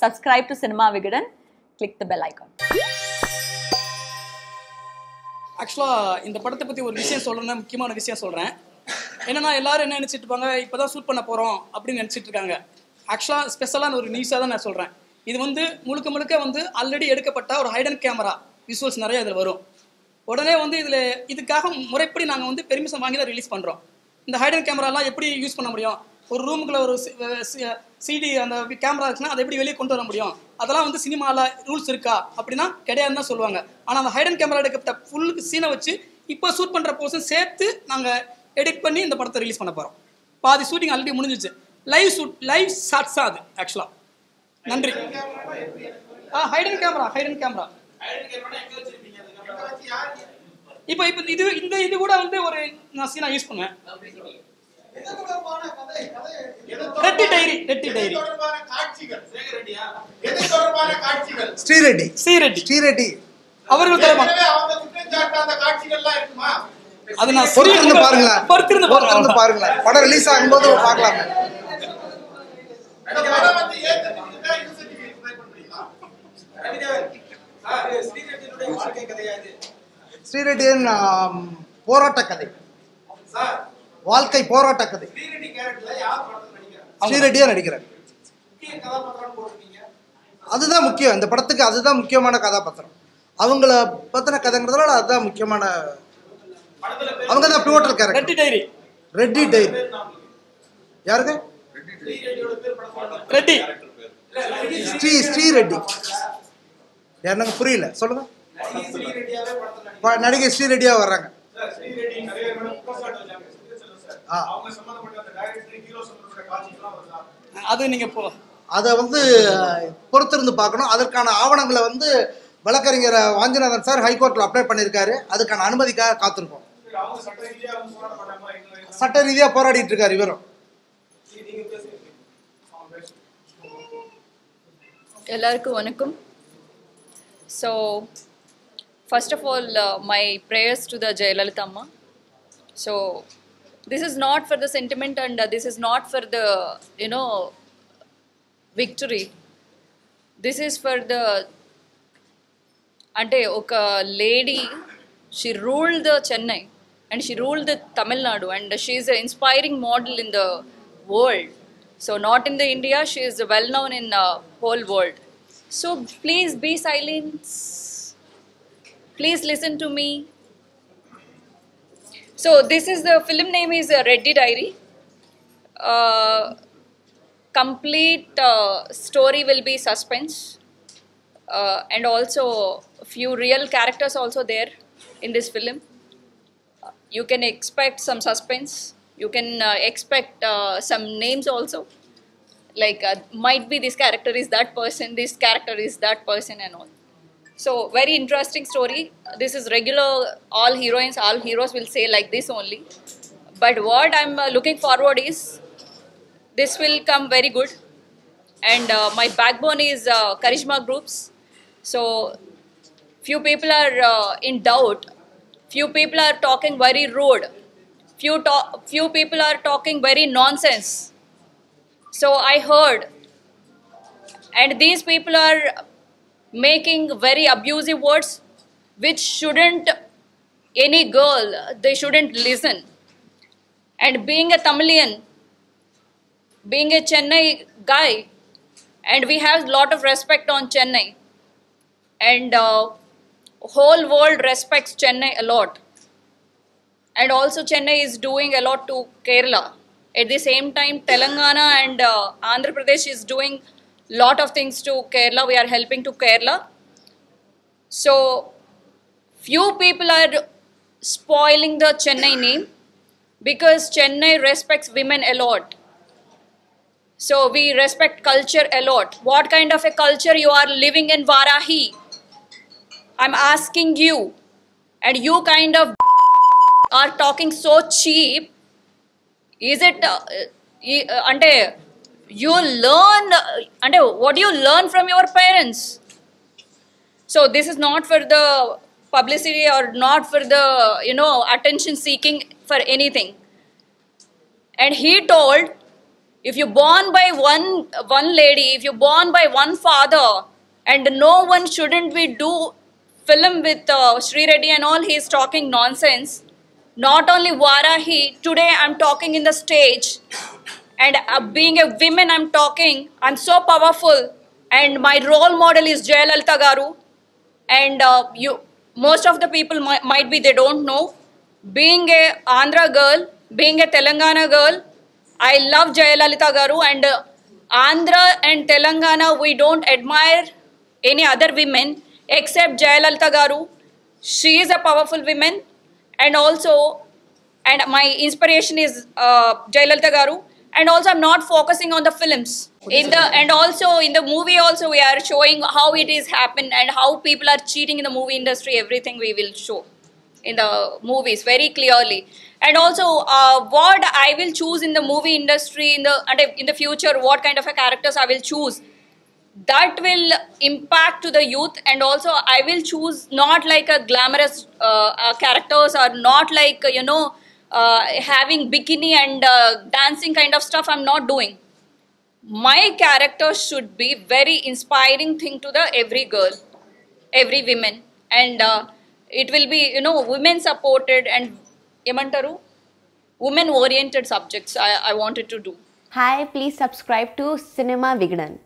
Subscribe to Cinema Vigadan. Click the bell icon. ஆக்சுவலாக இந்த படத்தை பற்றி ஒரு விஷயம் சொல்கிறேன்னா முக்கியமான விஷயம் சொல்கிறேன் என்னென்னா எல்லாரும் என்ன நினச்சிட்டு இருப்பாங்க? இப்போ தான் ஷூட் பண்ண போகிறோம் அப்படின்னு நினச்சிட்டு இருக்காங்க. ஆக்சுவலாக ஸ்பெஷலான ஒரு நியூஸாக தான் நான் சொல்கிறேன் இது வந்து முழுக்க முழுக்க வந்து ஆல்ரெடி எடுக்கப்பட்ட ஒரு ஹைடன் கேமரா விஷுவல்ஸ் நிறைய இதில் வரும். உடனே வந்து இதில் இதுக்காக முறைப்படி நாங்கள் வந்து பெர்மிஷன் வாங்கி தான் ரிலீஸ் பண்ணுறோம் இந்த ஹைடன் கேமராலாம் எப்படி யூஸ் பண்ண முடியும்? ஒரு ரூமுக்குள்ள ஒரு சிடி அந்த கேமரா இருக்குன்னா அதை எப்படி வெளியே கொண்டு வர முடியும்? அதெல்லாம் வந்து சினிமாவில் ரூல்ஸ் இருக்கா? அப்படின்னா கிடையாதுன்னு தான் சொல்லுவாங்க. ஆனால் அந்த ஹைடன் கேமரா எடுக்கப்பட்ட ஃபுல் சீனை வச்சு இப்போ ஷூட் பண்ணுற போர்ஷன் சேர்த்து நாங்கள் எடிட் பண்ணி இந்த படத்தை ரிலீஸ் பண்ண போகிறோம் பாதி ஷூட்டிங் ஆல்ரெடி முடிஞ்சிச்சு. லைவ் ஷூட் லைவ் ஷாட்ஸ் அது ஆக்சுவலாக நன்றி. ஆ ஹைடன் கேமரா ஹைடன் கேமரா இப்போ இப்போ இது இந்த இது கூட வந்து ஒரு நான் சீனா யூஸ் பண்ணுவேன். Reddy diary Reddy diary. Sri Reddy. Sri Reddy. Sri Reddy. அவர்கள் அது நான் பொறுத்திருந்து பாருங்களேன். பொறுத்திருந்து பொறுத்திருந்து பாருங்க பாருங்களேன். படம் ரிலீஸ் ஆகும்போது பார்க்கலாம். ஸ்ரீரெட்டியின் போராட்ட கதை. வாழ்க்கை போராட்ட கதை. ஸ்ரீரெட்டியா நடிக்கிறார். அதுதான் முக்கியம். இந்த படத்துக்கு அதுதான் முக்கியமான கதாபாத்திரம். அவங்கள பத்தின கதைங்கிறதுனால அதுதான் முக்கியமான அவங்க தான் pivotal character Reddy diary. Reddy diary. யாருக்கு? ரெட்டி ஸ்ரீ ஸ்ரீ ரெட்டி எனக்கு புரியல. சொல்லுங்க. நடிகை ஸ்ரீ ரெட்டியா வர்றாங்க. அது நீங்க போ. அதை வந்து பொறுத்திருந்து பார்க்கணும். அதற்கான ஆவணங்களை வந்து வழக்கறிஞர் வாஞ்சிநாதன் சார் ஹைகோர்ட்ல அப்ளை பண்ணியிருக்காரு. அதுக்கான அனுமதிக்காக காத்திருக்கோம். சட்ட ரீதியா போராடிட்டு இருக்காரு இவரும். எல்லாருக்கும் வணக்கம். So first of all my prayers to the Jayalalithaa Amma. So this is not for the sentiment and this is not for the you know victory. This is for the ante oka lady she ruled the chennai and she ruled the tamil nadu and she is an inspiring model in the world. So not in the india she is well known in the whole world. So please be silent. Please listen to me. So this is the film name is Ready Reddy Diary. Uh, complete uh, story will be suspense uh, and also few real characters also there in this film. Uh, you can expect some suspense. You can uh, expect some names also. Like might be this character is that person, this character is that person and all so very interesting story. This is regular all heroines all heroes will say like this only. But what i'm uh, looking forward is this will come very good. And uh, my backbone is uh, charisma groups. So few people are uh, in doubt. Few people are talking very rude. Few few people are talking very nonsense. So i heard. And these people are making very abusive words which shouldn't any girl they shouldn't listen. And being a tamilian being a Chennai guy, and we have a lot of respect on Chennai, and uh, whole world respects Chennai a lot, and also Chennai is doing a lot to Kerala. At the same time, Telangana and uh, Andhra Pradesh is doing lot of things to Kerala. We are helping to Kerala. So few people are spoiling the Chennai name because Chennai respects women a lot. So we respect culture a lot. What kind of a culture you are living in Varahi? I'm asking you, and you kind of are talking so cheap. Is it? Uh, uh, అంటే you learn అంటే what do you learn from your parents? So this is not for the publicity or not for the you know attention seeking for anything. And he told if you're born by one one lady, if you're born by one father, and no one shouldn't be do film with uh, Sri Reddy and all, he's talking nonsense. Not only Varahi, today I'm talking in the stage, and uh, being a woman, I'm talking. I'm so powerful, and my role model is Jayalalitha Garu, and uh, you. Most of the people might, might be they don't know. Being a Andhra girl, being a Telangana girl, I love Jayalalitha Garu and uh, Andhra and Telangana, we don't admire any other women except Jayalalitha Garu. She is a powerful woman and also, and my inspiration is uh, Jayalalitha Garu. And also, I'm not focusing on the films. In the and also in the movie, also we are showing how it is happened and how people are cheating in the movie industry. Everything we will show in the movies very clearly and also uh, what i will choose in the movie industry in the and in the future what kind of a characters i will choose that will impact to the youth and also i will choose not like a glamorous uh, uh, characters or not like you know uh, having bikini and uh, dancing kind of stuff i'm not doing. My character should be very inspiring thing to the every girl every woman and uh, it will be you know women supported and emantaru women oriented subjects I, I wanted to do. Hi please subscribe to cinema vikatan.